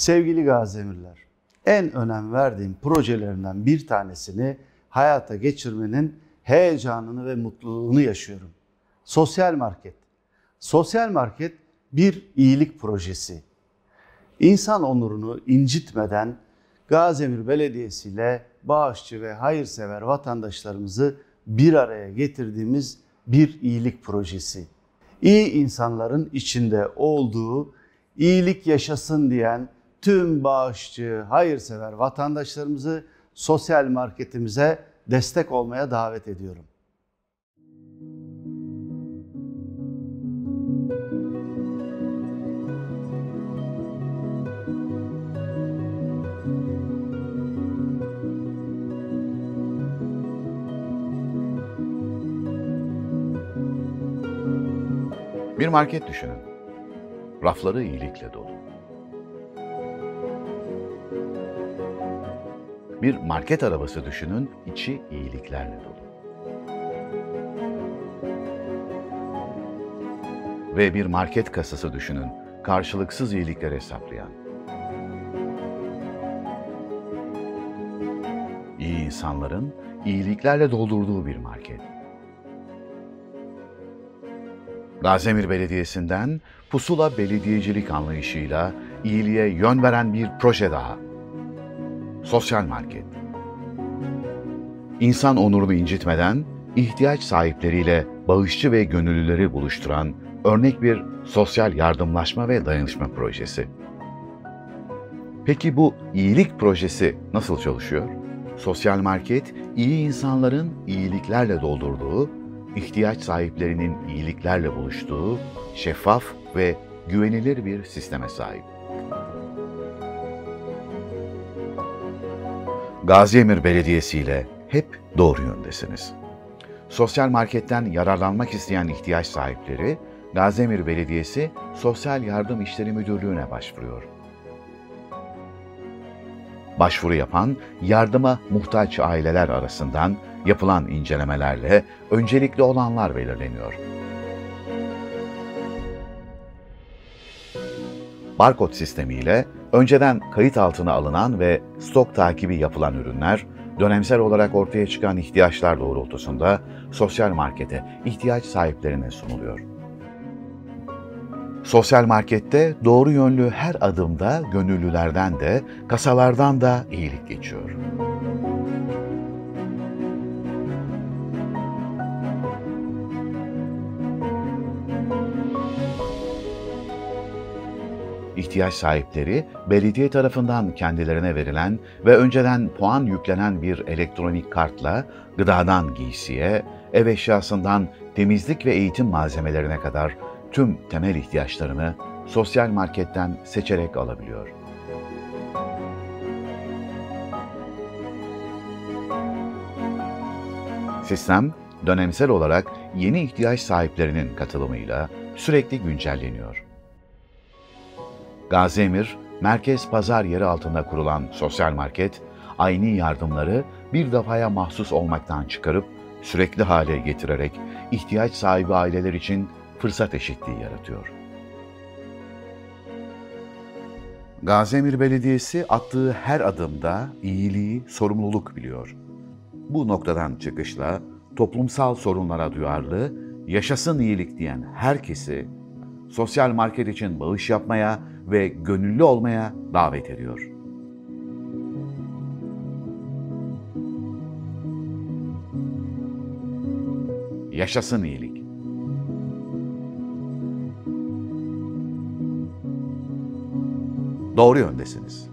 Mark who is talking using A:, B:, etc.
A: Sevgili Gazemirler, en önem verdiğim projelerinden bir tanesini hayata geçirmenin heyecanını ve mutluluğunu yaşıyorum. Sosyal market. Sosyal market bir iyilik projesi. İnsan onurunu incitmeden Gazemir Belediyesi ile bağışçı ve hayırsever vatandaşlarımızı bir araya getirdiğimiz bir iyilik projesi. İyi insanların içinde olduğu, iyilik yaşasın diyen tüm bağışçı, hayırsever vatandaşlarımızı sosyal marketimize destek olmaya davet ediyorum.
B: Bir market düşünün. Rafları iyilikle dolu. Bir market arabası düşünün, içi iyiliklerle dolu. Ve bir market kasası düşünün, karşılıksız iyilikler hesaplayan. İyi insanların iyiliklerle doldurduğu bir market. Gazemir Belediyesi'nden pusula belediyecilik anlayışıyla iyiliğe yön veren bir proje daha. Sosyal market. İnsan onurunu incitmeden ihtiyaç sahipleriyle bağışçı ve gönüllüleri buluşturan örnek bir sosyal yardımlaşma ve dayanışma projesi. Peki bu iyilik projesi nasıl çalışıyor? Sosyal market, iyi insanların iyiliklerle doldurduğu ihtiyaç sahiplerinin iyiliklerle buluştuğu şeffaf ve güvenilir bir sisteme sahip. Gaziemir Belediyesi ile hep doğru yöndesiniz. Sosyal marketten yararlanmak isteyen ihtiyaç sahipleri Gaziemir Belediyesi Sosyal Yardım İşleri Müdürlüğü'ne başvuruyor. Başvuru yapan yardıma muhtaç aileler arasından yapılan incelemelerle öncelikli olanlar belirleniyor. Barkod sistemiyle önceden kayıt altına alınan ve stok takibi yapılan ürünler, dönemsel olarak ortaya çıkan ihtiyaçlar doğrultusunda sosyal markete ihtiyaç sahiplerine sunuluyor. Sosyal markette doğru yönlü her adımda gönüllülerden de, kasalardan da iyilik geçiyor. İhtiyaç sahipleri belediye tarafından kendilerine verilen ve önceden puan yüklenen bir elektronik kartla gıdadan giysiye, ev eşyasından temizlik ve eğitim malzemelerine kadar tüm temel ihtiyaçlarını sosyal marketten seçerek alabiliyor. Sistem dönemsel olarak yeni ihtiyaç sahiplerinin katılımıyla sürekli güncelleniyor. Gazemir, merkez pazar yeri altında kurulan sosyal market, aynı yardımları bir defaya mahsus olmaktan çıkarıp sürekli hale getirerek ihtiyaç sahibi aileler için fırsat eşitliği yaratıyor. Gazemir Belediyesi attığı her adımda iyiliği, sorumluluk biliyor. Bu noktadan çıkışla toplumsal sorunlara duyarlı, yaşasın iyilik diyen herkesi sosyal market için bağış yapmaya ve gönüllü olmaya davet ediyor. Yaşasın iyilik. Doğru yöndesiniz.